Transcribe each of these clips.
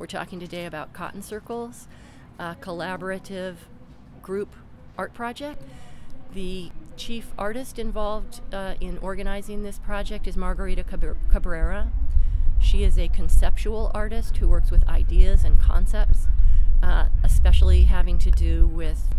We're talking today about Cotton Circles, a collaborative group art project. The chief artist involved uh, in organizing this project is Margarita Cabrera. She is a conceptual artist who works with ideas and concepts, uh, especially having to do with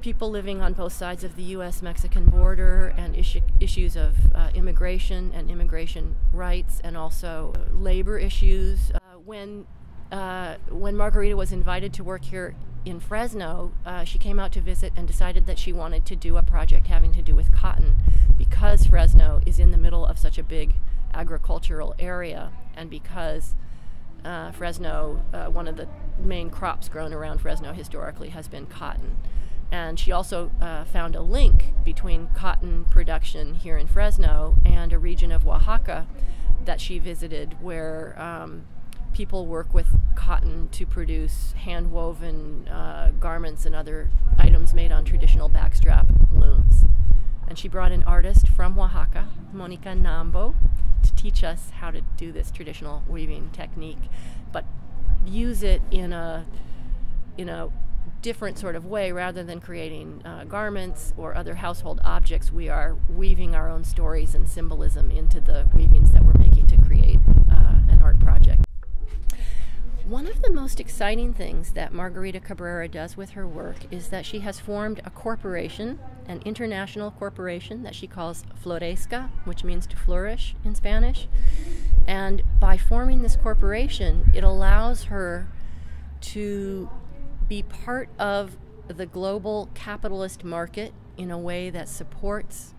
people living on both sides of the U.S. Mexican border and issue, issues of uh, immigration and immigration rights, and also labor issues. Uh, when uh, when Margarita was invited to work here in Fresno, uh, she came out to visit and decided that she wanted to do a project having to do with cotton because Fresno is in the middle of such a big agricultural area and because uh, Fresno, uh, one of the main crops grown around Fresno historically has been cotton. And she also uh, found a link between cotton production here in Fresno and a region of Oaxaca that she visited where um, people work with cotton to produce hand woven uh, garments and other items made on traditional backstrap looms. And she brought an artist from Oaxaca, Monica Nambo, to teach us how to do this traditional weaving technique, but use it in a in a different sort of way rather than creating uh, garments or other household objects we are weaving our own stories and symbolism into the weavings that we're making to create uh, an art project one of the most exciting things that Margarita Cabrera does with her work is that she has formed a corporation, an international corporation that she calls Florezca, which means to flourish in Spanish. And by forming this corporation, it allows her to be part of the global capitalist market in a way that supports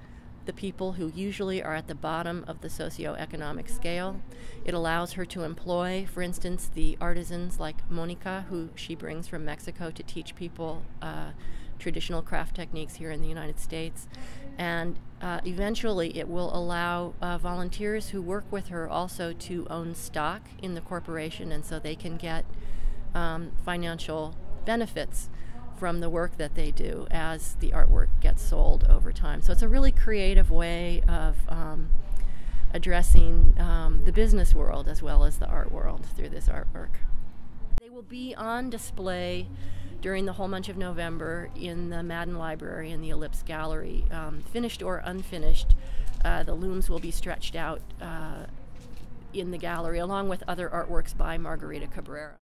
the people who usually are at the bottom of the socioeconomic scale. It allows her to employ, for instance, the artisans like Monica, who she brings from Mexico to teach people uh, traditional craft techniques here in the United States. And uh, eventually, it will allow uh, volunteers who work with her also to own stock in the corporation, and so they can get um, financial benefits from the work that they do as the artwork gets sold over time. So it's a really creative way of um, addressing um, the business world as well as the art world through this artwork. They will be on display during the whole month of November in the Madden Library in the Ellipse Gallery, um, finished or unfinished. Uh, the looms will be stretched out uh, in the gallery along with other artworks by Margarita Cabrera.